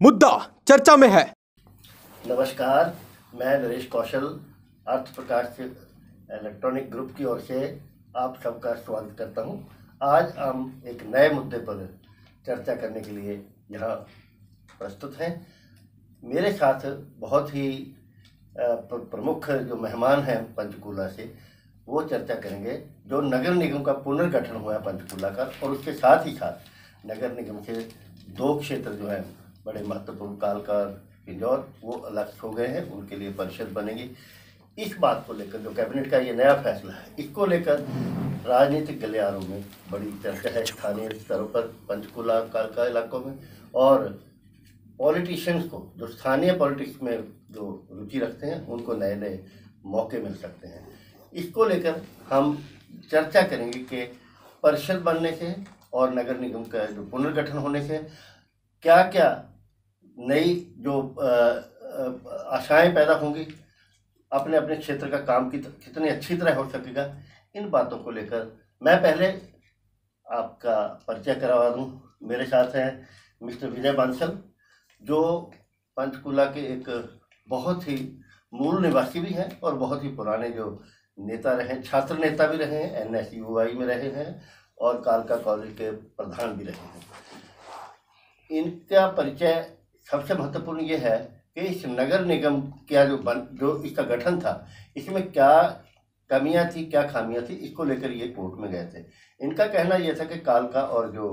मुद्दा चर्चा में है नमस्कार, मैं नरेश कौशल, अर्थ प्रकाश इलेक्ट्रॉनिक ग्रुप की ओर से आप सबका स्वागत करता हूँ। आज हम एक नए मुद्दे पर चर्चा करने के लिए यहाँ प्रस्तुत हैं मेरे साथ बहुत ही प्रमुख जो मेहमान हैं पंचकूला से, वो चर्चा करेंगे, जो नगर निगम का पुनर्गठन हुआ है पंचकूला का, और उसके साथ ही साथ नगर निगम के दो क्षेत्र जो हैं बड़े महत्वपूर्ण काल का पिंजौर वो अलग हो गए हैं, उनके लिए परिषद बनेगी। इस बात को लेकर जो कैबिनेट का ये नया फैसला है, इसको लेकर राजनीतिक गलियारों में बड़ी चर्चा है स्थानीय स्तरों पर, पंचकूला काल का इलाकों में, और पॉलिटिशियंस को, जो स्थानीय पॉलिटिक्स में जो रुचि रखते हैं, उनको नए नए मौके मिल सकते हैं। इसको लेकर हम चर्चा करेंगे कि परिषद बनने से और नगर निगम का जो पुनर्गठन होने से क्या क्या नई जो आशाएँ पैदा होंगी अपने अपने क्षेत्र का काम कित, कितनी अच्छी तरह हो सकेगा इन बातों को लेकर मैं पहले आपका परिचय करवा दूँ। मेरे साथ हैं मिस्टर विजय बांसल जो पंचकूला के एक बहुत ही मूल निवासी भी हैं और बहुत ही पुराने जो नेता रहे छात्र नेता भी रहे हैं एन एस में रहे हैं और कालका कॉलेज के प्रधान भी रहे हैं। इनका परिचय सबसे महत्वपूर्ण ये है कि इस नगर निगम का जो बन, जो इसका गठन था, इसमें क्या कमियाँ थी, क्या खामियाँ थी, इसको लेकर ये कोर्ट में गए थे। इनका कहना यह था कि कालका और जो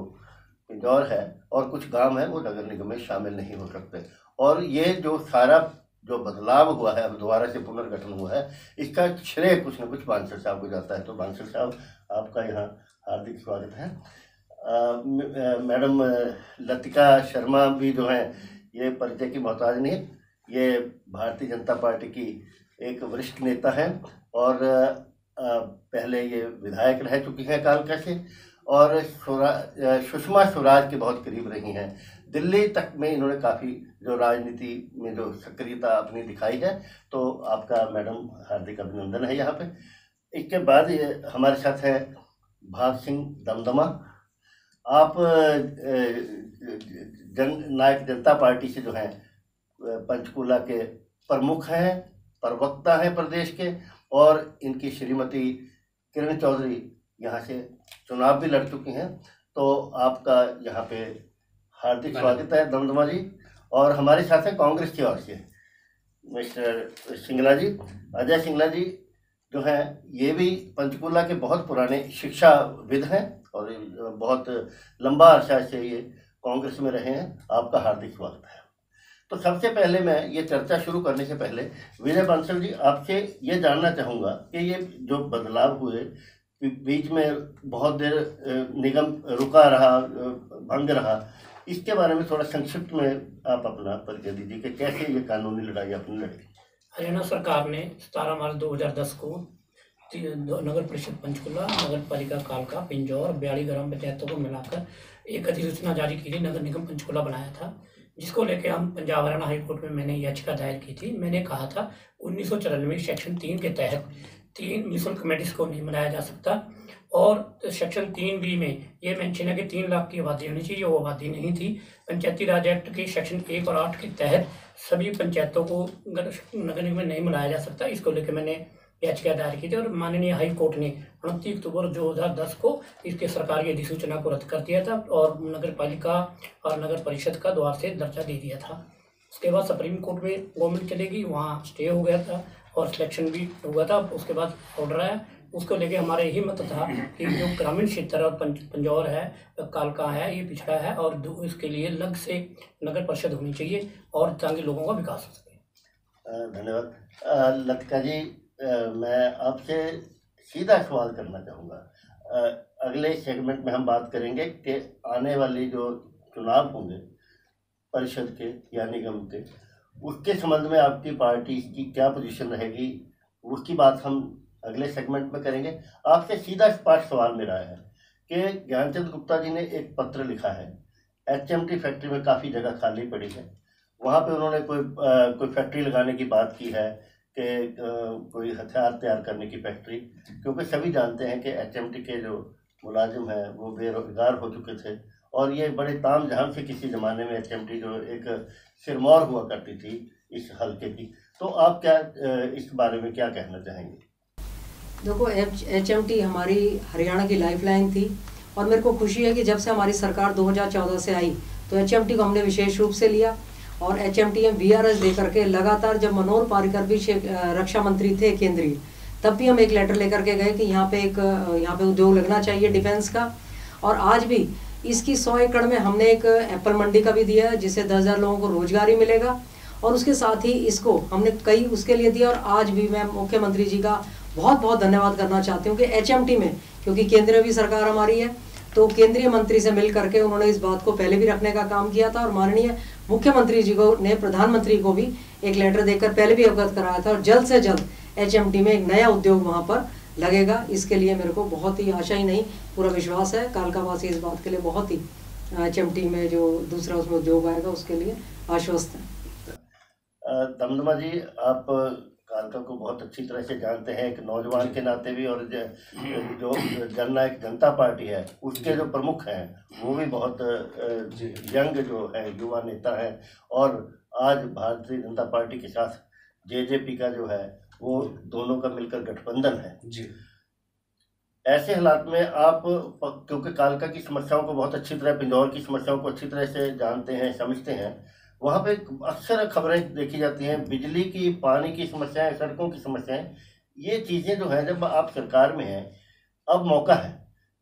इंदौर है और कुछ गाँव है, वो नगर निगम में शामिल नहीं हो सकते। और ये जो सारा, जो बदलाव हुआ है, अब दोबारा से पुनर्गठन हुआ है, इसका श्रेय कुछ न कुछ बांसल साहब को जाता है। तो बांसल साहब, आपका यहाँ हार्दिक स्वागत है। मैडम लतिका शर्मा भी जो हैं ये परिचय की मोहताज नहीं, ये भारतीय जनता पार्टी की एक वरिष्ठ नेता हैं और पहले ये विधायक रह चुकी हैं कालका से और सुषमा स्वराज के बहुत करीब रही हैं। दिल्ली तक में इन्होंने काफ़ी जो राजनीति में जो सक्रियता अपनी दिखाई है तो आपका मैडम हार्दिक अभिनंदन है यहाँ पे। इसके बाद ये हमारे साथ है भाग सिंह दमदमा। आप जन नायक जनता पार्टी से जो है पंचकूला के प्रमुख हैं प्रवक्ता हैं प्रदेश के और इनकी श्रीमती किरण चौधरी यहाँ से चुनाव भी लड़ चुकी हैं। तो आपका यहाँ पे हार्दिक स्वागत है दमदमा जी। और हमारे साथ है कांग्रेस की ओर से मिस्टर सिंगला जी। अजय सिंगला जी जो हैं ये भी पंचकूला के बहुत पुराने शिक्षाविद हैं और बहुत लंबा अरसा से ये कांग्रेस में रहे हैं, आपका हार्दिक स्वागत है। तो सबसे पहले मैं ये चर्चा शुरू करने से पहले विजय बंसल जी, आपसे ये जानना चाहूँगा कि ये जो बदलाव हुए, बीच में बहुत देर निगम रुका रहा भंग रहा, इसके बारे में थोड़ा संक्षिप्त में आप अपना परिचय दीजिए कि कैसे ये कानूनी लड़ाई आपने लड़ी। हरियाणा सरकार ने 17 मार्च 2010 को नगर परिषद पंचकुला, नगर पालिका कालका, पिंजौर बयालीस ग्राम पंचायतों को मिलाकर एक अधिसूचना जारी की थी, नगर निगम पंचकुला बनाया था, जिसको लेकर हम पंजाब हरियाणा हाईकोर्ट में मैंने याचिका दायर की थी। मैंने कहा था, उन्नीस सौ चौरानवे सेक्शन तीन के तहत तीन निःशुल्क मेडिस को नहीं बनाया जा सकता, और सेक्शन तीन बी में ये मेंशन है कि तीन लाख की आबादी होनी चाहिए, वो आबादी नहीं थी। पंचायती राज एक्ट के सेक्शन एक और आठ के तहत सभी पंचायतों को नगर निगम में नहीं बनाया जा सकता, इसको लेकर मैंने याचिका दायर की थी और माननीय हाई कोर्ट ने उनतीस अक्टूबर 2010 को इसके सरकारी अधिसूचना को रद्द कर दिया था और नगर पालिका और नगर परिषद का द्वार से दर्जा दे दिया था। उसके बाद सुप्रीम कोर्ट में गवर्नमेंट चलेगी, वहाँ स्टे हो गया था और सिलेक्शन भी हुआ था, उसके बाद ऑर्डर आया उसको लेके हमारा यही मत था कि जो ग्रामीण क्षेत्र और पंजौर है, कालका है, ये पिछड़ा है और इसके लिए अलग से नगर परिषद होनी चाहिए और ताकि लोगों का विकास हो सके। धन्यवाद। लतिका जी मैं आपसे सीधा सवाल करना चाहूँगा। अगले सेगमेंट में हम बात करेंगे कि आने वाले जो चुनाव होंगे परिषद के या निगम के उसके संबंध में आपकी पार्टी की क्या पोजीशन रहेगी उसकी बात हम अगले सेगमेंट में करेंगे। आपसे सीधा स्पष्ट सवाल मेरा है कि ज्ञानचंद गुप्ता जी ने एक पत्र लिखा है एच फैक्ट्री में काफ़ी जगह खाली पड़ी है। वहाँ पे उन्होंने कोई अ, कोई फैक्ट्री लगाने की बात की है कि कोई हथियार तैयार करने की फैक्ट्री, क्योंकि सभी जानते हैं कि एचएमटी के जो मुलाजिम हैं, वो बेरोजगार हो चुके थे। और ये बड़े ताम झाम से किसी ज़माने में एचएमटी जो एक सिरमौर हुआ करती थी, इस हल्के की। तो आप क्या इस बारे में क्या कहना चाहेंगे? देखो एच एम टी हमारी हरियाणा की लाइफलाइन थी, और मेरे को खुशी है कि जब से हमारी सरकार 2014 से आई तो एचएमटी को हमने विशेष रूप से लिया। और H M T M V R S दे करके लगातार जब मनोहर पारिकर भी रक्षा मंत्री थे केंद्रीय, तब भी हम एक लेटर लेकर के गए कि यहाँ पे एक यहाँ पे उद्योग लगना चाहिए डिफेंस का। और आज भी इसकी सौ एकड़ में हमने एक एप्पल मंडी का भी दिया है, जिससे दस हज़ार लोगों को रोजगारी मिलेगा। और उसके साथ ही इसको हमने कई उसके लिए दिया और आज भी मैं मुख्यमंत्री जी का बहुत बहुत धन्यवाद करना चाहती हूँ कि एच में, क्योंकि केंद्रीय भी सरकार हमारी है तो केंद्रीय मंत्री से मिल करके उन्होंने इस बात को पहले भी रखने का काम किया था और माननीय मुख्यमंत्री जी को, ने प्रधानमंत्री को भी एक लेटर देकर पहले भी अवगत कराया था और जल्द से जल्द एचएमटी में एक नया उद्योग वहाँ पर लगेगा। इसके लिए मेरे को बहुत ही आशा ही नहीं, पूरा विश्वास है। कालकावासी इस बात के लिए बहुत ही एचएमटी में जो दूसरा उसमें उद्योग आएगा, उसके लिए आश्वस्त है। दमदमा जी, आप कालका को बहुत अच्छी तरह से जानते हैं एक नौजवान के नाते भी और जो जननायक जनता पार्टी है उसके जो। प्रमुख हैं वो भी बहुत यंग जो है युवा नेता है और आज भारतीय जनता पार्टी के साथ जेजेपी का जो है वो दोनों का मिलकर गठबंधन है। जी। ऐसे हालात में आप क्योंकि कालका की समस्याओं को बहुत अच्छी तरह पिंजौर की समस्याओं को अच्छी तरह से जानते हैं समझते हैं वहाँ पे अक्सर खबरें देखी जाती हैं, बिजली की, पानी की समस्याएँ, सड़कों की समस्याएँ। ये चीज़ें जो है, जब आप सरकार में हैं, अब मौका है।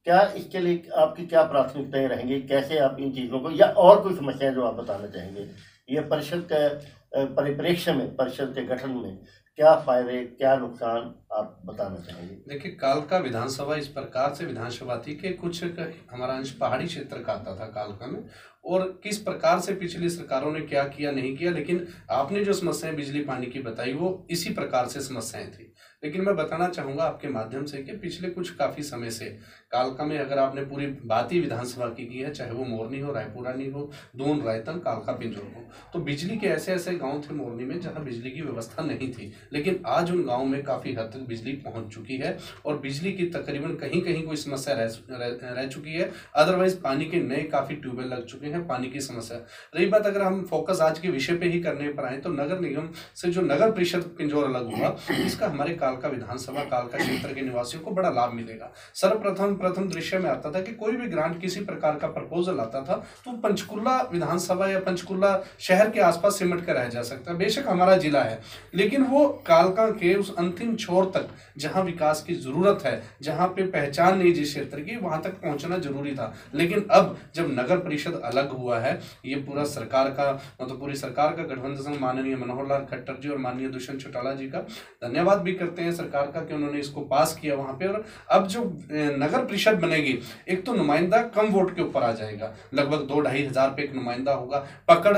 क्या इसके लिए आपकी क्या प्राथमिकताएँ रहेंगी? कैसे आप इन चीज़ों को, या और कोई समस्याएँ जो आप बताना चाहेंगे? ये परिषद के परिप्रेक्ष्य में, परिषद के गठन में क्या फ़ायदे, क्या नुकसान आप बताना चाहेंगे? देखिए, कालका विधानसभा इस प्रकार से विधानसभा थी कि कुछ हमारा अंश पहाड़ी क्षेत्र का आता था कालका में और किस प्रकार से पिछली सरकारों ने क्या किया, नहीं किया, लेकिन आपने जो समस्याएँ बिजली पानी की बताई, वो इसी प्रकार से समस्याएँ थी। लेकिन मैं बताना चाहूँगा आपके माध्यम से कि पिछले कुछ काफ़ी समय से कालका में अगर आपने पूरी बात ही विधानसभा की की है चाहे वो मोरनी हो रायपुरानी हो दून रायतन कालका पिंजोर हो तो बिजली के ऐसे ऐसे गाँव थे मोरनी में जहाँ बिजली की व्यवस्था नहीं थी। लेकिन आज उन गाँव में काफ़ी हद तक बिजली पहुँच चुकी है और बिजली की तकरीबन कहीं कहीं कोई समस्या रह, रह, रह चुकी है। अदरवाइज़ पानी के नए काफ़ी ट्यूबवेल लग चुके हैं पानी की समस्या। रही बात अगर हम फोकस आज के विषय पर ही करने पर आए तो नगर निगम से जो नगर परिषद पिंजोर अलग हुआ इसका हमारे कालका विधानसभा कालका क्षेत्र के निवासियों को बड़ा लाभ मिलेगा। सर्वप्रथम प्रथम दृश्य में आता था कि कोई भी ग्रांट किसी प्रकार का प्रपोजल आता था तो पंचकुला विधानसभा या पंचकुला शहर के आसपास सिमट कर रह जा सकता है। बेशक हमारा जिला है, लेकिन वो कालका के उस अंतिम छोर तक, जहाँ विकास की ज़रूरत है, जहाँ पे पहचान नहीं जिस क्षेत्र की, वहाँ तक पहुँचना ज़रूरी था। लेकिन अब जब नगर परिषद अलग हुआ है, ये पूरा सरकार का मतलब पूरी सरकार का, गठबंधन माननीय मनोहर लाल खट्टर जी और माननीय दुष्यंत चौटाला जी का, धन्यवाद भी करते हैं सरकार का कि उन्होंने इसको पास किया वहाँ पे। और अब जो नगर परिषद बनेगी। एक तो नुमाइंदा कम वोट के ऊपर आ जाएगा। लगभग दो ढाई हज़ार पे एक नुमाइंदा होगा। पकड़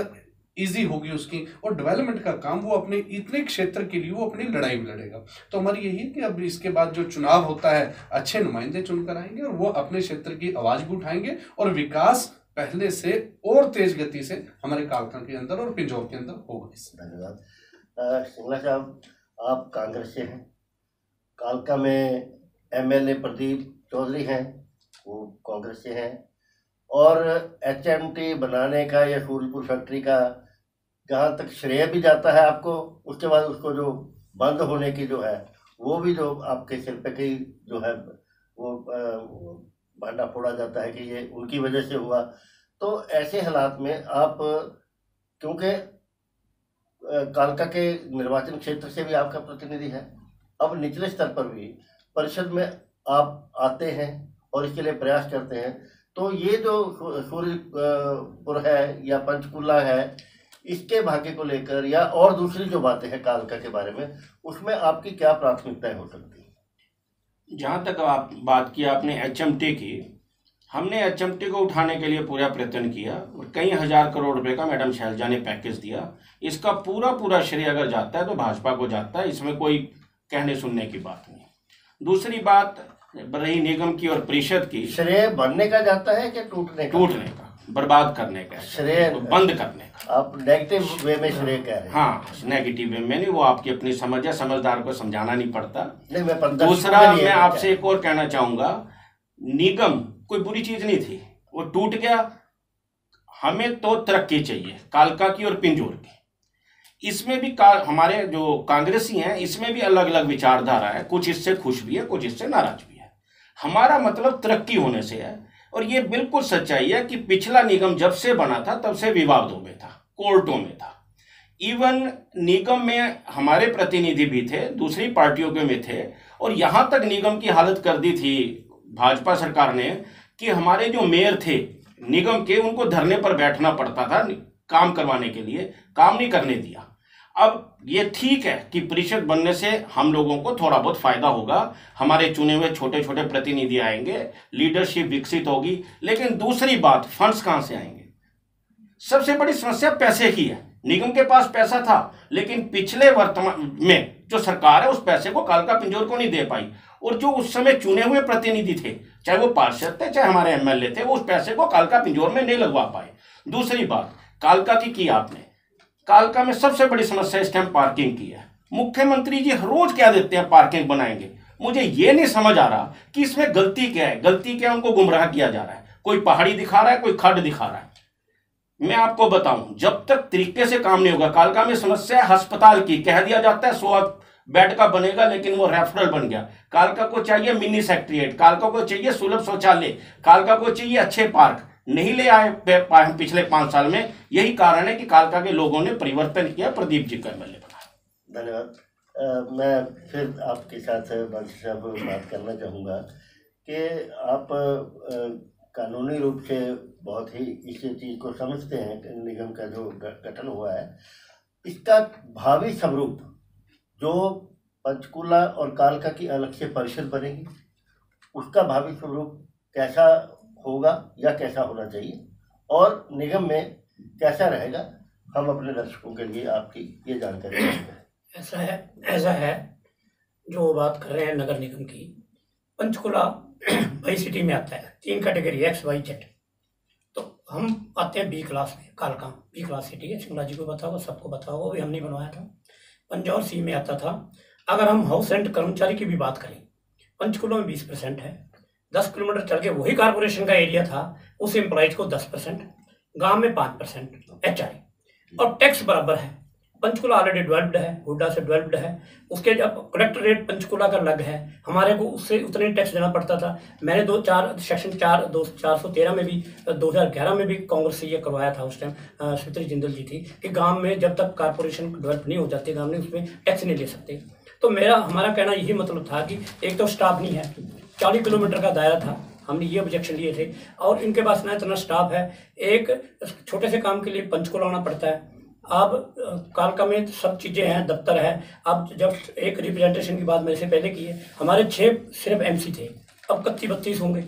इजी होगी उसकी। और डेवलपमेंट का काम, वो अपने इतने क्षेत्र के लिए, वो अपनी लड़ाई में लड़ेगा। तो हमारी यही है कि अब इसके बाद जो चुनाव होता है, अच्छे नुमाइंदे चुनकर आएँगे और वो अपने क्षेत्र की आवाज़ भी उठाएँगे और विकास पहले से और तेज गति से हमारे कालखंड के अंदर और पिंजौर के अंदर होगा धन्यवाद। सिंगला साहब, आप कांग्रेस से हैं। कालका में एमएलए प्रदीप चौधरी हैं, वो कांग्रेस से हैं। और एचएमटी बनाने का या सूरजपुर फैक्ट्री का जहाँ तक श्रेय भी जाता है आपको, उसके बाद उसको जो बंद होने की जो है, वो भी जो आपके सिर पे की जो है, वो भांडा फोड़ा जाता है कि ये उनकी वजह से हुआ। तो ऐसे हालात में आप, क्योंकि कालका के निर्वाचन क्षेत्र से भी आपका प्रतिनिधि है, अब निचले स्तर पर भी परिषद में आप आते हैं और इसके लिए प्रयास करते हैं। तो ये जो सूर्यपुर है या पंचकुला है, इसके भाग्य को लेकर या और दूसरी जो बातें हैं कालका के बारे में, उसमें आपकी क्या प्राथमिकताएँ हो सकती है? जहाँ तक आप बात की आपने एचएमटी की, हमने एचएमटी को उठाने के लिए पूरा प्रयत्न किया और कई हज़ार करोड़ रुपए का मैडम शैलजा ने पैकेज दिया। इसका पूरा पूरा श्रेय अगर जाता है तो भाजपा को जाता है, इसमें कोई कहने सुनने की बात नहीं दूसरी बात रही निगम की और परिषद की। श्रेय बनने का जाता है कि टूटने का? टूटने का बर्बाद करने का श्रेय तो बंद करने का। आप नेगेटिव वे में श्रेय कह रहे हैं। हाँ नेगेटिव वे में नहीं वो आपकी अपनी समझ है समझदार को समझाना नहीं पड़ता। नहीं मैं दूसरा मैं आपसे एक और कहना चाहूँगा निगम कोई बुरी चीज़ नहीं थी वो टूट गया। हमें तो तरक्की चाहिए कालका की और पिंजोर की। इसमें भी का, हमारे जो कांग्रेसी हैं इसमें भी अलग अलग विचारधारा है कुछ इससे खुश भी है कुछ इससे नाराज़ भी है। हमारा मतलब तरक्की होने से है। और ये बिल्कुल सच्चाई है कि पिछला निगम जब से बना था, तब से विवादों में था, कोर्टों में था। इवन निगम में हमारे प्रतिनिधि भी थे, दूसरी पार्टियों के में थे, और यहाँ तक निगम की हालत कर दी थी भाजपा सरकार ने कि हमारे जो मेयर थे निगम के, उनको धरने पर बैठना पड़ता था काम करवाने के लिए, काम नहीं करने दिया। अब ये ठीक है कि परिषद बनने से हम लोगों को थोड़ा बहुत फ़ायदा होगा। हमारे चुने हुए छोटे छोटे प्रतिनिधि आएँगे लीडरशिप विकसित होगी, लेकिन दूसरी बात फंड्स कहाँ से आएँगे? सबसे बड़ी समस्या पैसे की है। निगम के पास पैसा था, लेकिन पिछले वर्तमान में जो सरकार है, उस पैसे को कालका पिंजोर को नहीं दे पाई। और जो उस समय चुने हुए प्रतिनिधि थे, चाहे वो पार्षद थे, चाहे हमारे एमएलए थे, वो उस पैसे को कालका पिंजोर में नहीं लगवा पाए। दूसरी बात कालका की की आपने? कालका में सबसे बड़ी समस्या इस टाइम पार्किंग की है। मुख्यमंत्री जी रोज क्या देते हैं पार्किंग बनाएँगे। मुझे ये नहीं समझ आ रहा कि इसमें गलती क्या है। गलती क्या उनको गुमराह किया जा रहा है। कोई पहाड़ी दिखा रहा है, कोई खड्ड दिखा रहा है। मैं आपको बताऊँ, जब तक तरीके से काम नहीं होगा, कालका में समस्या है अस्पताल की। कह दिया जाता है सौ बेड का बनेगा, लेकिन वो रेफरल बन गया। कालका को चाहिए मिनी सेक्ट्रिएट कालका को चाहिए सुलभ शौचालय, कालका को चाहिए अच्छे पार्क। नहीं ले आए पिछले पाँच साल में। यही कारण है कि कालका के लोगों ने परिवर्तन किया, प्रदीप जी का एमएलए बनाया। धन्यवाद। मैं फिर आपके साथ बात करना चाहूँगा कि आप कानूनी रूप से बहुत ही इस चीज़ को समझते हैं निगम का जो गठन हुआ है, इसका भावी स्वरूप जो पंचकूला और कालका की अलग से परिषद बनेगी, उसका भावी स्वरूप कैसा होगा या कैसा होना चाहिए और निगम में कैसा रहेगा, हम अपने दर्शकों के लिए आपकी ये जानकारी ऐसा है ऐसा है जो बात कर रहे हैं नगर निगम की। पंचकुला भाई सिटी में आता है, तीन कैटेगरी एक्स वाई जेड तो हम आते हैं बी क्लास में, कालका, बी क्लास सिटी है। शिमला जी को बताओ, सबको बताओ, वो भी हमने बनवाया था। पंजौर सी में आता था। अगर हम हाउस रेंट कर्मचारी की भी बात करें, पंचकुला में बीस परसेंट है दस किलोमीटर चल के वही कारपोरेशन का एरिया था, उस एम्प्लॉयज़ को दस परसेंट गाँव में पाँच परसेंट एच आई और टैक्स बराबर है। पंचकुला ऑलरेडी डेवलप्ड है हुडा से डेवलप्ड है। उसके जब कलेक्टर रेट पंचकुला का अलग है, हमारे को उससे उतने टैक्स देना पड़ता था। मैंने दो चार सेक्शन चार, दो चार सौ तेरह में भी, दो हज़ार ग्यारह में भी कांग्रेस से ये करवाया था उस टाइम स्मृति जिंदल जी थी कि गाँव में जब तक कारपोरेशन डेवलप नहीं हो जाती, गाँव में उसमें टैक्स नहीं ले सकते। तो मेरा, हमारा कहना यही मतलब था कि एक तो स्टाफ नहीं है चालीस किलोमीटर का दायरा था। हमने ये ऑब्जेक्शन लिए थे। और इनके पास ना इतना स्टाफ है। एक, छोटे से काम के लिए पंचकुला आना पड़ता है। अब कालका में सब चीज़ें हैं, दफ्तर है। अब जब एक रिप्रेजेंटेशन की बात मेरे से पहले की है, हमारे छः सिर्फ़ एमसी थे। अब कत्ती बत्तीस होंगे।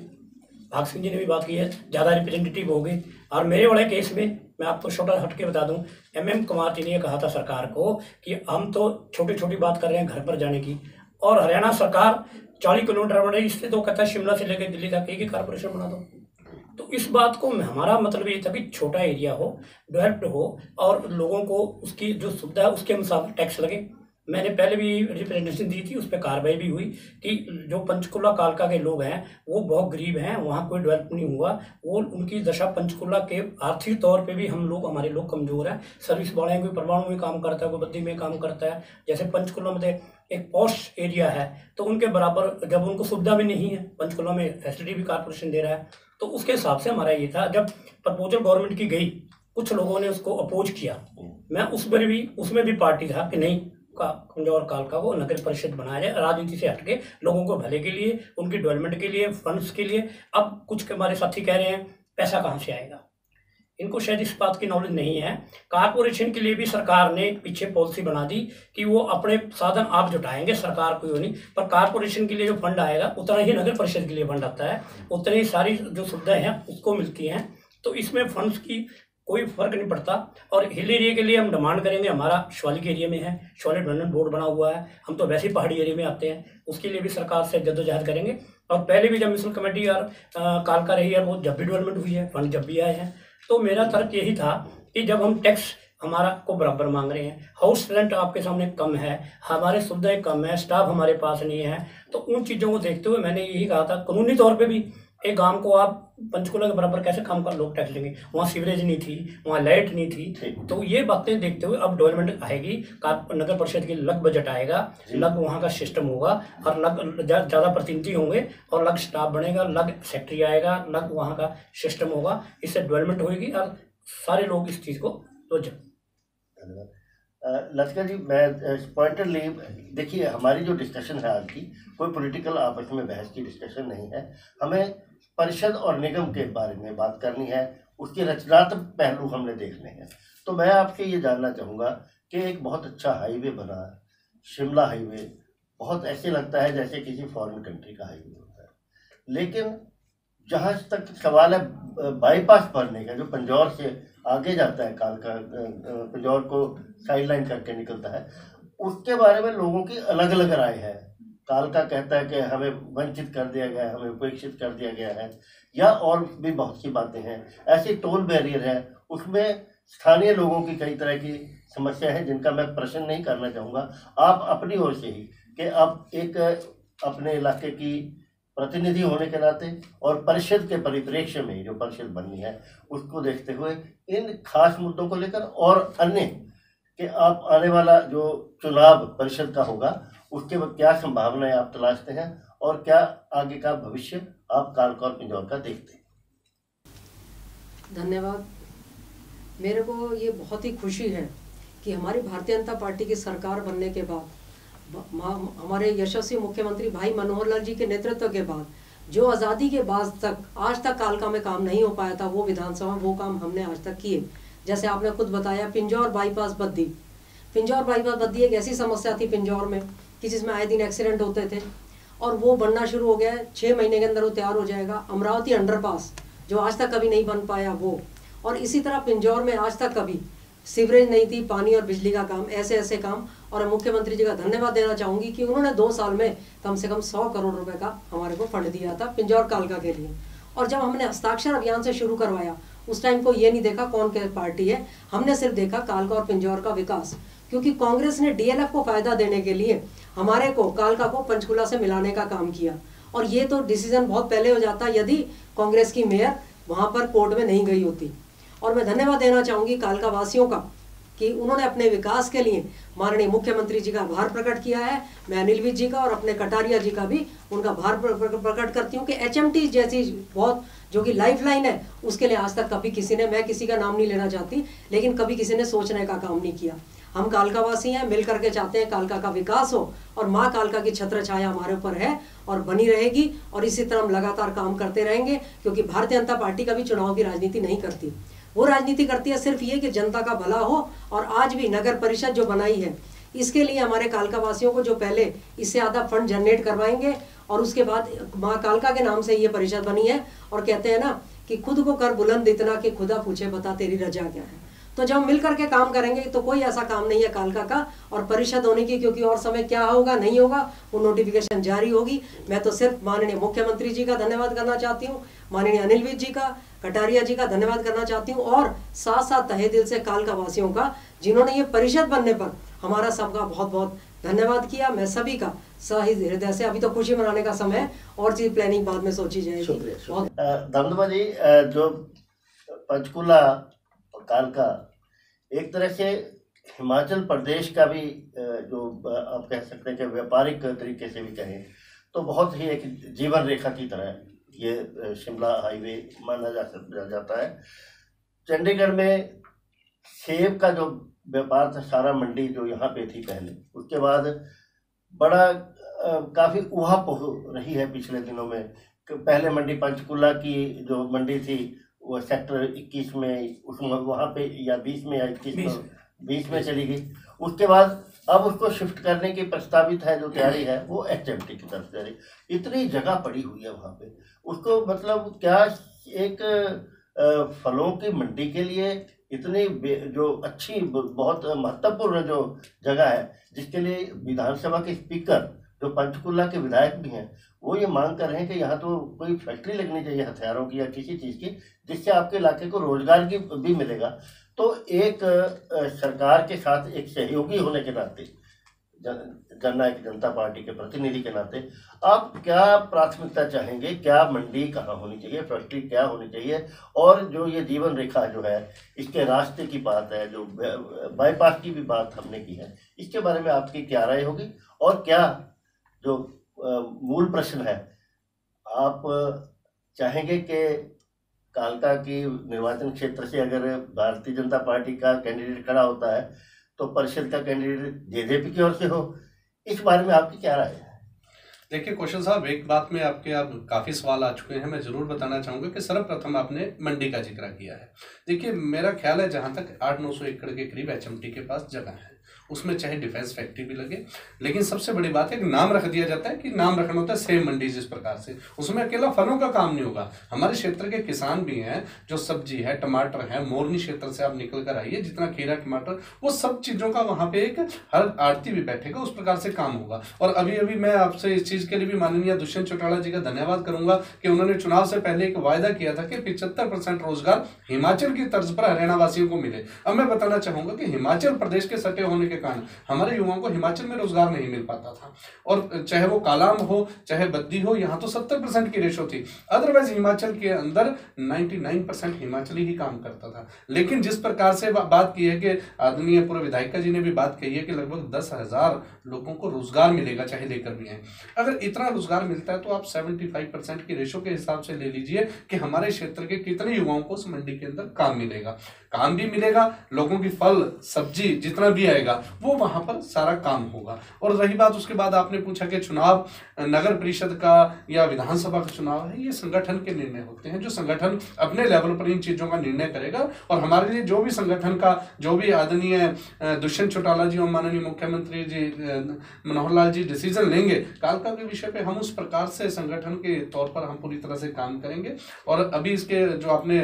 भाग सिंह जी ने भी बात की है, ज़्यादा रिप्रेजेंटेटिव हो गए और मेरे वाले केस में, मैं आपको छोटा हट के बता दूँ एम एम कुमार जी ने कहा था सरकार को कि हम तो छोटी छोटी बात कर रहे हैं घर पर जाने की। और हरियाणा सरकार चालीस किलोमीटर बने इससे तो कहता है शिमला से लेकर दिल्ली तक एक ही कारपोरेशन बना दो। तो इस बात को हमारा मतलब ये था कि छोटा एरिया हो डेवलप्ड हो, और लोगों को उसकी जो सुविधा है, उसके अनुसार टैक्स लगे। मैंने पहले भी रिप्रेजेंटेशन दी थी, उस पर कार्रवाई भी हुई कि जो पंचकुला कालका के लोग हैं, वो बहुत गरीब हैं, वहाँ कोई डेवलप नहीं हुआ। वो उनकी दशा पंचकुला के आर्थिक तौर पे भी हम लोग, हमारे लोग कमज़ोर हैं। सर्विस हैं, कोई परमाणु में काम करता है, कोई बद्दी में काम करता है। जैसे पंचकुला में एक पोस्ट एरिया है तो उनके बराबर जब उनको सुविधा भी नहीं है पंचकुला में फैसिलिटी भी कारपोरेशन दे रहा है तो उसके हिसाब से हमारा ये था, जब प्रपोजल गवर्नमेंट की गई, कुछ लोगों ने उसको अपोज किया। मैं उस पर भी, उसमें भी पार्टी था कि नहीं, का कमज़ोर कालका वो नगर परिषद बनाया जाए, राजनीति से हटके लोगों को भले के लिए, उनकी डेवलपमेंट के लिए फंड्स के लिए। अब कुछ हमारे साथी कह रहे हैं, पैसा कहाँ से आएगा? इनको शायद इस बात की नॉलेज नहीं है। कारपोरेशन के लिए भी सरकार ने पीछे पॉलिसी बना दी कि वो अपने साधन आप जुटाएँगे, सरकार को नहीं पर कारपोरेशन के लिए जो फंड आएगा, उतना ही नगर परिषद के लिए फंड आता है। उतनी ही सारी जो सुविधाएँ हैं, उसको मिलती हैं। तो इसमें फंड्स की कोई फ़र्क नहीं पड़ता। और हिल एरिया के लिए हम डिमांड करेंगे। हमारा शिवालिक एरिया में है। शिवालिक डेवलपमेंट बोर्ड बना हुआ है। हम तो वैसे ही पहाड़ी एरिया में आते हैं। उसके लिए भी सरकार से जद्दोजहद करेंगे। और पहले भी जब मिसल कमेटी और कालका रही है, वो जब भी डेवलपमेंट हुई है फंड जब भी आए हैं तो मेरा तर्क यही था कि जब हम टैक्स हमारा को बराबर मांग रहे हैं हाउस रेंट आपके सामने कम है, हमारे सुविधाएँ कम है स्टाफ हमारे पास नहीं है तो उन चीज़ों को देखते हुए मैंने यही कहा था, कानूनी तौर पे भी एक गाँव को आप पंचकुला के बराबर कैसे काम कर लोग टैक्स लेंगे। वहाँ सीवरेज नहीं थी वहाँ लाइट नहीं थी। तो ये बातें देखते हुए अब डेवलपमेंट आएगी नगर परिषद के लग बजट आएगा लग वहाँ का सिस्टम होगा और लग ज़्यादा प्रतिनिधि होंगे और लग स्टाफ बनेगा लग सेक्रेटरी आएगा लग वहाँ का सिस्टम होगा। इससे डेवलपमेंट होगी और सारे लोग इस चीज़ को तो धन्यवाद। लश्कर जी मैं पॉइंटरली देखिए हमारी जो डिस्कशन है आज की कोई पॉलिटिकल आपस में बहस की डिस्कशन नहीं है। हमें परिषद और निगम के बारे में बात करनी है। उसके रचनात्मक पहलू हमने देखने हैं। तो मैं आपसे ये जानना चाहूँगा कि एक बहुत अच्छा हाईवे बना, शिमला हाईवे। बहुत ऐसे लगता है जैसे किसी फॉरेन कंट्री का हाईवे होता है। लेकिन जहाँ तक सवाल है बाईपास पढ़ने का, जो पंजौर से आगे जाता है काल का पंजौर को साइड लाइन करके निकलता है, उसके बारे में लोगों की अलग अलग राय है। काल का कहता है कि हमें वंचित कर दिया गया है, हमें उपेक्षित कर दिया गया है, या और भी बहुत सी बातें हैं। ऐसी टोल बैरियर है, उसमें स्थानीय लोगों की कई तरह की समस्या है, जिनका मैं प्रश्न नहीं करना चाहूँगा। आप अपनी ओर से ही कि आप एक अपने इलाके की प्रतिनिधि होने के नाते और परिषद के परिप्रेक्ष्य में जो परिषद बननी है, उसको देखते हुए इन खास मुद्दों को लेकर और अन्य कि आप आने वाला जो चुनाव परिषद का होगा उसके बाद क्या संभावनाएँ आप तलाशते हैं और क्या आगे का भविष्य आप कालकौर पिंजौर का देखते हैं? धन्यवाद। मेरे को ये बहुत ही खुशी है कि हमारी भारतीय जनता पार्टी की सरकार बनने के बाद हमारे यशस्वी मुख्यमंत्री भाई मनोहर लाल जी के नेतृत्व के बाद, जो आज़ादी के बाद तक, आज तक कालका में काम नहीं हो पाया था, वो विधानसभा, वो काम हमने आज तक किए। जैसे आपने खुद बताया, पिंजौर बाईपास बद्दी। पिंजौर बाईपास बद्दी एक ऐसी समस्या थी पिंजौर में कि जिसमें आए दिन एक्सीडेंट होते थे, और वो बनना शुरू हो गया है छः महीने के अंदर वो तैयार हो जाएगा, अमरावती अंडरपास जो आज तक कभी नहीं बन पाया वो। और इसी तरह पिंजौर में आज तक कभी सीवरेज नहीं थी, पानी और बिजली का काम ऐसे ऐसे काम। और मुख्यमंत्री जी का धन्यवाद देना चाहूँगी कि उन्होंने दो साल में कम से कम सौ करोड़ रुपए का हमारे को फंड दिया था पिंजौर कालका के लिए। और जब हमने हस्ताक्षर अभियान से शुरू करवाया, उस टाइम को ये नहीं देखा कौन क्या पार्टी है, हमने सिर्फ़ देखा कालका और पिंजौर का विकास। क्योंकि कांग्रेस ने डीएलएफ को फ़ायदा देने के लिए हमारे को कालका को पंचकुला से मिलाने का काम किया। और ये तो डिसीज़न बहुत पहले हो जाता यदि कांग्रेस की मेयर वहाँ पर कोर्ट में नहीं गई होती। और मैं धन्यवाद देना चाहूँगी कालका वासियों का कि उन्होंने अपने विकास के लिए माननीय मुख्यमंत्री जी का आभार प्रकट किया है, मैं अनिल विज जी का और अपने कटारिया जी का भी उनका आभार प्रकट करती हूँ कि एचएमटी जैसी बहुत जो कि लाइफ लाइन है, उसके लिए आज तक कभी किसी ने, मैं किसी का नाम नहीं लेना चाहती, लेकिन कभी किसी ने सोचने का काम नहीं किया। हम कालकावासी हैं, मिल करके चाहते हैं कालका का विकास हो और माँ कालका की छत्र छाया हमारे ऊपर है और बनी रहेगी और इसी तरह हम लगातार काम करते रहेंगे क्योंकि भारतीय जनता पार्टी का भी चुनाव की राजनीति नहीं करती। वो राजनीति करती है सिर्फ़ ये कि जनता का भला हो और आज भी नगर परिषद जो बनाई है, इसके लिए हमारे कालका वासियों को जो पहले इससे आधा फंड जनरेट करवाएँगे और उसके बाद माँ कालका के नाम से ये परिषद बनी है और कहते हैं ना कि खुद को कर बुलंद इतना कि खुदा पूछे बता तेरी रजा क्या है। तो जब मिल करके काम करेंगे तो कोई ऐसा काम नहीं है कालका का और परिषद होने की क्योंकि और समय क्या होगा नहीं होगा वो नोटिफिकेशन जारी होगी। मैं तो सिर्फ़ माननीय मुख्यमंत्री जी का धन्यवाद करना चाहती हूँ माननीय अनिल विज जी का कटारिया जी का धन्यवाद करना चाहती हूँ और साथ साथ तहे दिल से कालका वासियों का जिन्होंने ये परिषद बनने पर हमारा सबका बहुत बहुत धन्यवाद किया मैं सभी का सही हृदय से अभी तो खुशी मनाने का समय और चीज़ प्लानिंग बाद में सोची जाएगी। दमदमा जी जो पंचकुला कालका एक तरह से हिमाचल प्रदेश का भी जो आप कह सकते हैं कि व्यापारिक तरीके से भी कहें तो बहुत ही एक जीवन रेखा की तरह ये शिमला हाईवे माना जा जाता है। चंडीगढ़ में सेब का जो व्यापार था, सारा मंडी जो यहाँ पे थी पहले, उसके बाद बड़ा काफ़ी उहापोह रही है पिछले दिनों में। पहले मंडी पंचकुला की जो मंडी थी वो सेक्टर 21 में उसमें वहाँ पे या 20 में या इक्कीस में बीस में। चली गई। उसके बाद अब उसको शिफ्ट करने की प्रस्तावित है जो तैयारी है वो एच एम टी की तरफ़ से इतनी जगह पड़ी हुई है वहाँ पे। उसको मतलब क्या एक फलों की मंडी के लिए इतनी जो अच्छी बहुत महत्वपूर्ण जो जगह है जिसके लिए विधानसभा के स्पीकर जो पंचकुला के विधायक भी हैं, वो ये मांग कर रहे हैं कि यहाँ तो कोई फैक्ट्री लगनी चाहिए हथियारों की या किसी चीज़ की, जिससे आपके इलाके को रोज़गार की भी मिलेगा। तो एक सरकार के साथ एक सहयोगी होने के नाते जननायक जनता पार्टी के प्रतिनिधि के नाते, आप क्या प्राथमिकता चाहेंगे? क्या मंडी कहाँ होनी चाहिए? फैक्ट्री क्या होनी चाहिए? और जो ये जीवन रेखा जो है, इसके रास्ते की बात है, जो बाईपास की भी बात हमने की है, इसके बारे में आपकी क्या राय होगी? और क्या जो मूल प्रश्न है, आप चाहेंगे कि कालका की निर्वाचन क्षेत्र से अगर भारतीय जनता पार्टी का कैंडिडेट खड़ा होता है तो परिषद का कैंडिडेट जेजेपी की ओर से हो? इस बारे में आपकी क्या राय है? देखिए, कौशल साहब, एक बात में आपके अब काफ़ी सवाल आ चुके हैं, मैं ज़रूर बताना चाहूँगा कि सर्वप्रथम आपने मंडी का ज़िक्र किया है। देखिए, मेरा ख्याल है जहाँ तक आठ नौ सौ एकड़ के करीब एचएमटी के पास जगह है। उसमें चाहे डिफेंस फैक्ट्री भी लगे। लेकिन सबसे बड़ी बात है कि नाम रख दिया जाता है कि नाम रखना होता है सेम मंडी जिस प्रकार से। उसमें अकेला फलों का काम नहीं होगा। हमारे क्षेत्र के किसान भी हैं, जो सब्ज़ी है, टमाटर है, मोरनी क्षेत्र से आप निकल कर आइए, जितना खीरा, टमाटर, वो सब चीज़ों का वहाँ पे एक हर आड़ती भी बैठेगा, उस प्रकार से काम होगा। और अभी अभी मैं आपसे इस चीज़ के लिए भी माननीय दुष्यंत चौटाला जी का धन्यवाद करूँगा कि उन्होंने चुनाव से पहले एक वायदा किया था कि पिछहत्तर परसेंट रोज़गार हिमाचल की तर्ज पर हरियाणा वासियों को मिले। अब मैं बताना चाहूँगा कि हिमाचल प्रदेश के सटे होने के कारण हमारे युवाओं को हिमाचल में रोज़गार नहीं मिल पाता था। और चाहे वो कालाम हो, चाहे बद्दी हो, यहाँ तो सत्तर परसेंट की रेशो थी। अदरवाइज़ हिमाचल के अंदर नाइन्टी नाइन परसेंट हिमाचली ही काम करता था। लेकिन जिस प्रकार से बात की है कि आदरणीय पूर्व विधायिका जी ने भी बात कही है कि लगभग दस हज़ार लोगों को रोज़गार मिलेगा, चाहे लेकर भी आए। अगर इतना रोज़गार मिलता है तो आप सेवेंटी फाइव परसेंट की रेशो के हिसाब से ले लीजिए कि हमारे क्षेत्र के कितने युवाओं को उस मंडी के अंदर काम मिलेगा। काम भी मिलेगा, लोगों की फल, सब्ज़ी जितना भी आएगा वो वहाँ पर सारा काम होगा। और रही बात उसके बाद आपने पूछा कि चुनाव, नगर परिषद का या विधानसभा का चुनाव है, ये संगठन के निर्णय होते हैं, जो संगठन अपने लेवल पर इन चीज़ों का निर्णय करेगा। और हमारे लिए जो भी संगठन का, जो भी आदरणीय दुष्यंत चौटाला जी और माननीय मुख्यमंत्री जी मनोहर लाल जी डिसीज़न लेंगे कालका के विषय पे हम उस प्रकार से संगठन के तौर पर हम पूरी तरह से काम करेंगे। और अभी इसके जो आपने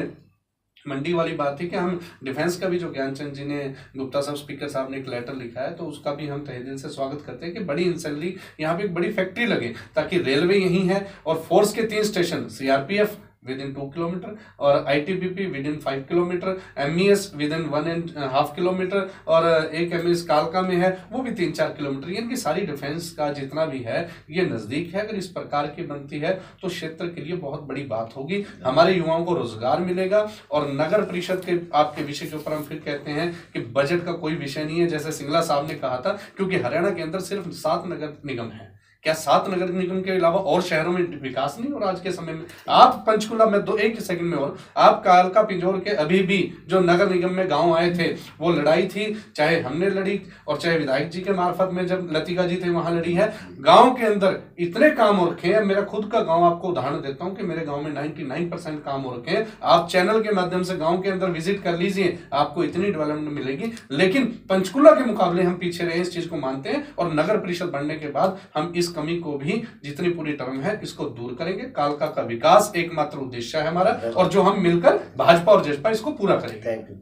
मंडी वाली बात थी कि हम डिफेंस का भी जो ज्ञानचंद जी ने, गुप्ता साहब, स्पीकर साहब ने एक लेटर लिखा है तो उसका भी हम तहे दिल से स्वागत करते हैं कि बड़ी इंसली यहाँ पे एक बड़ी फैक्ट्री लगे, ताकि रेलवे यहीं है और फोर्स के तीन station CRPF within two kilometre और I T B P within five kilometre M E S within one and half kilometre और एक एम एस कालका में है, वो भी तीन चार किलोमीटर यानी कि सारी डिफेंस का जितना भी है, ये नज़दीक है। अगर इस प्रकार की बनती है तो क्षेत्र के लिए बहुत बड़ी बात होगी। हमारे युवाओं को रोज़गार मिलेगा, और नगर परिषद के, आपके विषय के ऊपर हम फिर कहते हैं कि बजट का कोई विषय नहीं है, जैसे सिंगला साहब ने कहा था, क्योंकि हरियाणा के अंदर सिर्फ़ सात नगर निगम है। क्या सात नगर निगम के अलावा और शहरों में विकास नहीं हो रहा आज के समय में? आप पंचकुला में दो एक सेकंड में और आप कालका पिंजोर के अभी भी जो नगर निगम में गाँव आए थे, वो लड़ाई थी। चाहे हमने लड़ी और चाहे विधायक जी के मार्फत में जब लतिका जी थे, वहाँ लड़ी है। गाँव के अंदर इतने काम और रखे हैं। मेरा खुद का गाँव आपको उदाहरण देता हूँ कि मेरे गाँव में नाइनटी काम हो रखे आप चैनल के माध्यम से गाँव के अंदर विज़िट कर लीजिए, आपको इतनी डेवलपमेंट मिलेगी। लेकिन पंचकुला के मुकाबले हम पीछे रहे, इस चीज़ को मानते हैं। और नगर परिषद बनने के बाद हम इस कमी को भी जितनी पूरी टर्म है इसको दूर करेंगे। कालका का विकास एकमात्र उद्देश्य है हमारा और जो हम मिलकर भाजपा और जेसपा इसको पूरा करेंगे। थैंक यू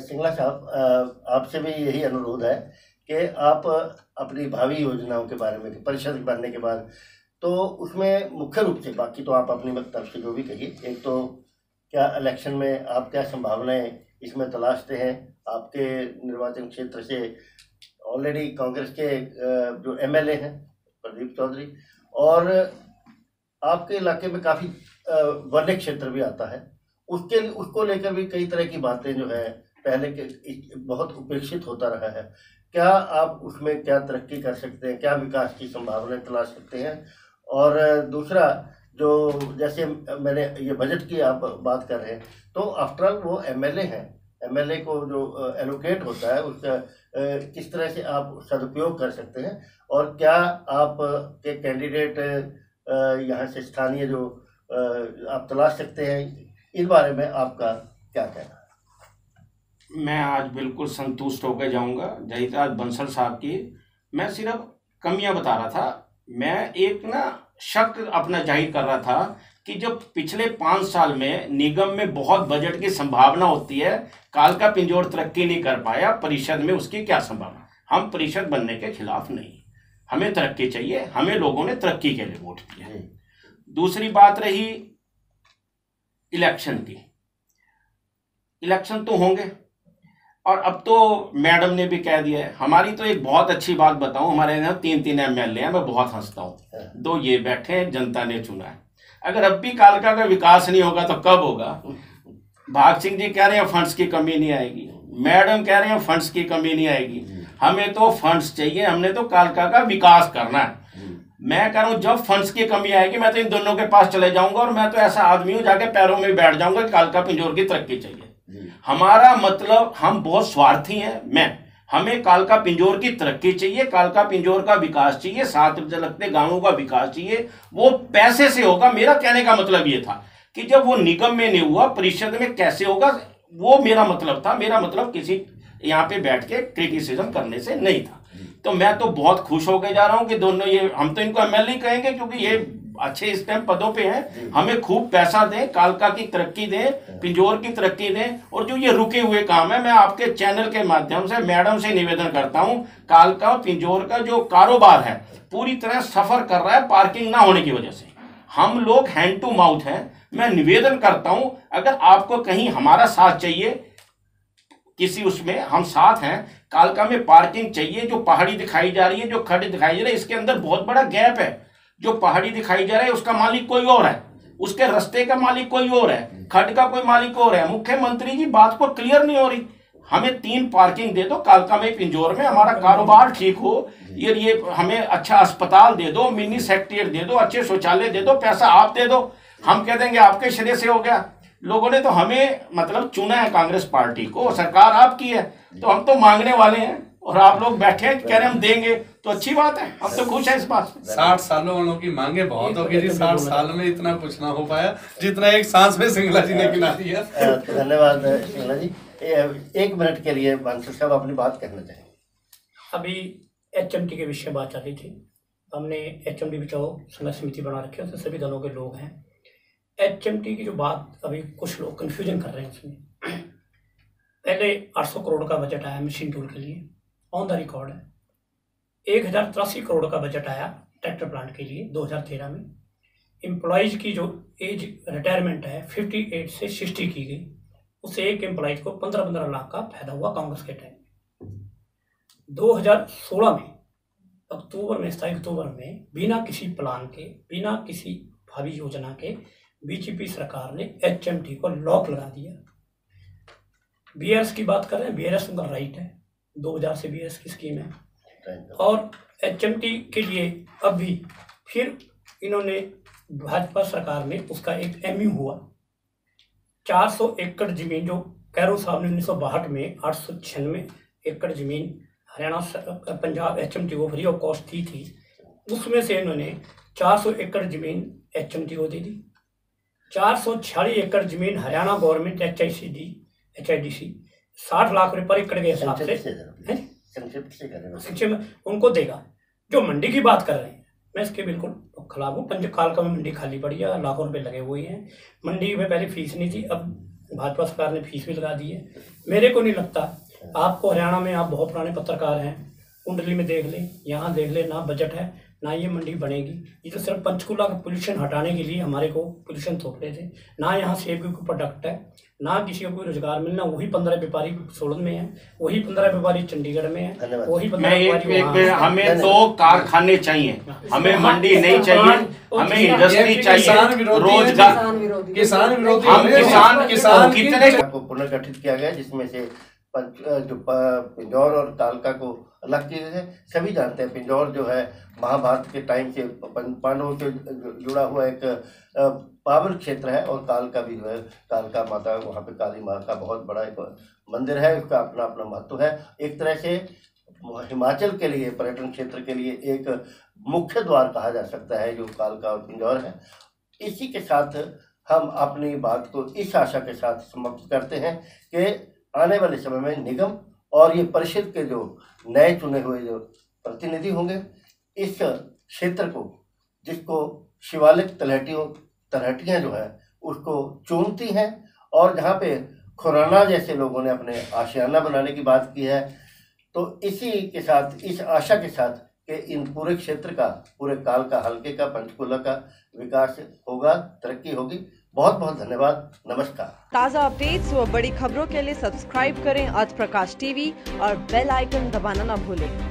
सिंगला साहब आपसे भी यही अनुरोध है कि आप अपनी भावी योजनाओं के बारे में परिषद बनने के बाद तो उसमें मुख्य रूप से बाकी तो आप अपनी तरफ़ से जो भी कहिए एक तो क्या इलेक्शन में आप क्या संभावनाएँ इसमें तलाशते हैं? आपके निर्वाचन क्षेत्र से ऑलरेडी कांग्रेस के जो एमएलए हैं प्रदीप चौधरी। और आपके इलाके में काफ़ी वन्य क्षेत्र भी आता है। उसके, उसको लेकर भी कई तरह की बातें जो है, पहले के बहुत उपेक्षित होता रहा है। क्या आप उसमें क्या तरक्की कर सकते हैं? क्या विकास की संभावनाएँ तलाश सकते हैं? और दूसरा, जो जैसे मैंने ये बजट की आप बात कर रहे हैं तो आफ्टरऑल वो एमएलए हैं। एमएलए को जो एलोकेट होता है, उसका किस तरह से आप सदुपयोग कर सकते हैं और क्या आप के कैंडिडेट यहाँ से स्थानीय जो आप तलाश सकते हैं, इस बारे में आपका क्या कहना है? मैं आज बिल्कुल संतुष्ट होकर जाऊँगा। जयताज बंसल साहब की मैं सिर्फ़ कमियाँ बता रहा था। मैं एक ना शक अपना ज़ाहिर कर रहा था कि जब पिछले पाँच साल में निगम में बहुत बजट की संभावना होती है काल का पिंजोर तरक्की नहीं कर पाया परिषद में उसकी क्या संभावना? हम परिषद बनने के खिलाफ नहीं। हमें तरक्की चाहिए हमें लोगों ने तरक्की के लिए वोट दिया। दूसरी बात रही इलेक्शन की। इलेक्शन तो होंगे। और अब तो मैडम ने भी कह दिया है हमारी तो एक बहुत अच्छी बात बताऊँ हमारे यहाँ तीन तीन एम हैं मैं बहुत हंसता हूँ। दो ये बैठे हैं जनता ने चुना है। अगर अब भी कालका का विकास नहीं होगा तो कब होगा? भाग सिंह जी कह रहे हैं फंड्स की कमी नहीं आएगी। मैडम कह रहे हैं फंड्स की कमी नहीं आएगी। हमें तो फंड्स चाहिए, हमने तो कालका का विकास करना है। मैं कह रहा हूँ, जब फंड्स की कमी आएगी, मैं तो इन दोनों के पास चले जाऊँगा और मैं तो ऐसा आदमी हूँ, जाके पैरों में बैठ जाऊँगा कालका पिंजोर की तरक्की चाहिए। हमारा मतलब हम बहुत स्वार्थी हैं, मैं हमें कालका पिंजोर की तरक्की चाहिए, कालका पिंजोर का विकास चाहिए साथ लगते गाँवों का विकास चाहिए, वो पैसे से होगा। मेरा कहने का मतलब ये था कि जब वो निगम में नहीं हुआ, परिषद में कैसे होगा, वो मेरा मतलब था। मेरा मतलब किसी यहाँ पे बैठ के क्रिटिसिज्म करने से नहीं था। तो मैं तो बहुत खुश होकर जा रहा हूँ कि दोनों ये, हम तो इनको एमएलए कहेंगे, क्योंकि ये अच्छे इस टाइम पदों पे हैं। हमें खूब पैसा दें, कालका की तरक्की दें, पिंजोर की तरक्की दें और जो ये रुके हुए काम है, मैं आपके चैनल के माध्यम से मैडम से निवेदन करता हूँ, कालका पिंजोर का जो कारोबार है, पूरी तरह सफ़र कर रहा है पार्किंग ना होने की वजह से। हम लोग हैंड टू माउथ हैं। मैं निवेदन करता हूँ, अगर आपको कहीं हमारा साथ चाहिए, किसी उसमें, हम साथ हैं, कालका में पार्किंग चाहिए, जो पहाड़ी दिखाई जा रही है, जो खड्ड दिखाई जा रही है, इसके अंदर बहुत बड़ा गैप है। जो पहाड़ी दिखाई जा रहा है उसका मालिक कोई और है। उसके रस्ते का मालिक कोई और है खड्ड का कोई मालिक और है। मुख्यमंत्री जी बात को क्लियर नहीं हो रही। हमें तीन पार्किंग दे दो कालका में पिंजोर में हमारा कारोबार ठीक हो। ये ये हमें अच्छा अस्पताल दे दो मिनी सेक्रेटरिएट दे दो अच्छे शौचालय दे दो पैसा आप दे दो। हम कह देंगे आपके श्रेय से हो गया। लोगों ने तो हमें मतलब चुना है कांग्रेस पार्टी को सरकार आपकी है। तो हम तो मांगने वाले हैं और आप लोग बैठे हैं कह रहे हम देंगे। तो अच्छी बात है हम तो खुश है इस बात से। साठ सालों वालों की मांगे बहुत होगी जी साठ साल में इतना कुछ ना हो पाया जितना एक सांस में सिंगला जी ने गिना दिया तो धन्यवाद सिंगला जी। एक मिनट के लिए बांसुर साहब अपनी बात कहना चाहेंगे। अभी एचएमटी के विषय बात चल रही थी। हमने एच एम बचाओ समय समिति बना रखी है सभी दलों के लोग हैं। एच की जो बात अभी कुछ लोग कन्फ्यूज़न कर रहे हैं उसमें पहले 800 करोड़ का बजट आया मशीन टूल के लिए। ऑन द रिकॉर्ड है। एक हज़ार तिरासी करोड़ का बजट आया ट्रैक्टर प्लांट के लिए 2013 में। एम्प्लॉयज़ की जो एज रिटायरमेंट है 58 से 60 की गई। उससे एक एम्प्लॉयज़ को 15-15 लाख का फ़ायदा हुआ कांग्रेस के टाइम 2016 में, अक्टूबर में, सताईस अक्टूबर में बिना किसी प्लान के, बिना किसी भावी योजना के बीजेपी सरकार ने एचएमटी को लॉक लगा दिया। बी की बात कर रहे हैं? बी उनका राइट है। दो हज़ार से बी की स्कीम है। और एचएमटी के लिए अब भी फिर इन्होंने भाजपा सरकार में उसका एक एमयू हुआ। 400 एकड़ ज़मीन जो कैरो साहब ने उन्नीस में आठ सौ छियानवे एकड़ ज़मीन हरियाणा पंजाब एच एम को फ्री ऑफ़ कॉस्ट दी थी। उसमें से इन्होंने 400 एकड़ ज़मीन एच एम को दे दी। चार सौ छियालीस एकड़ ज़मीन Haryana government H I C the H I D C साठ लाख रुपए पर एकड़ के हिसाब से संक्षिप्त उनको देगा। जो मंडी की बात कर रहे हैं, मैं इसके बिल्कुल खिलाफ हूँ। पंचकाल का में मंडी खाली पड़ी है, लाखों रुपए लगे हुए हैं। मंडी में पहले फ़ीस नहीं थी, अब भाजपा सरकार ने फ़ीस भी लगा दी है। मेरे को नहीं लगता, आपको हरियाणा में आप बहुत पुराने पत्रकार हैं, कुंडली में देख लें, यहाँ देख लें, ना बजट है। ना ये मंडी बनेगी। ये तो सिर्फ़ पंचकूला का पोल्यूशन हटाने के लिए हमारे को पोल्यूशन थोप रहे थे। ना यहाँ सेब की प्रोडक्ट है ना किसी को कोई रोज़गार मिलना वही पंद्रह व्यापारी सोलन में है वही पंद्रह व्यापारी चंडीगढ़ में है वही पंद्रह हमें दो कारखाने चाहिए। हमें मंडी नहीं चाहिए हमें इंडस्ट्री चाहिए। रोज़गार किसान विरोधी किसान किसान कितने पुनर्गठित किया गया जिसमें से जो पिंजौर और तालका को अलग चीज़ है। सभी जानते हैं, पिंजौर जो है, महाभारत के टाइम से पांडवों से जुड़ा हुआ एक पावन क्षेत्र है और कालका भी है कालका माता वहाँ पे काली माँ का बहुत बड़ा एक मंदिर है, उसका अपना अपना महत्व है। एक तरह से हिमाचल के लिए, पर्यटन क्षेत्र के लिए एक मुख्य द्वार कहा जा सकता है, जो कालका और पिंजौर है। इसी के साथ हम अपनी बात को इस आशा के साथ समाप्त करते हैं कि आने वाले समय में निगम और ये परिषद के जो नए चुने हुए जो प्रतिनिधि होंगे, इस क्षेत्र को, जिसको शिवालिक तलहटियों, तलहटियाँ जो है, उसको चुनती हैं और जहाँ पे खुराना जैसे लोगों ने अपने आशियाना बनाने की बात की है तो इसी के साथ, इस आशा के साथ कि इन पूरे क्षेत्र का, पूरे काल का, हल्के का, पंचकूला का विकास होगा, तरक्की होगी। बहुत बहुत धन्यवाद। नमस्कार। ताज़ा अपडेट्स और बड़ी खबरों के लिए सब्सक्राइब करें आज प्रकाश टीवी और बेल आइकन दबाना न भूलें।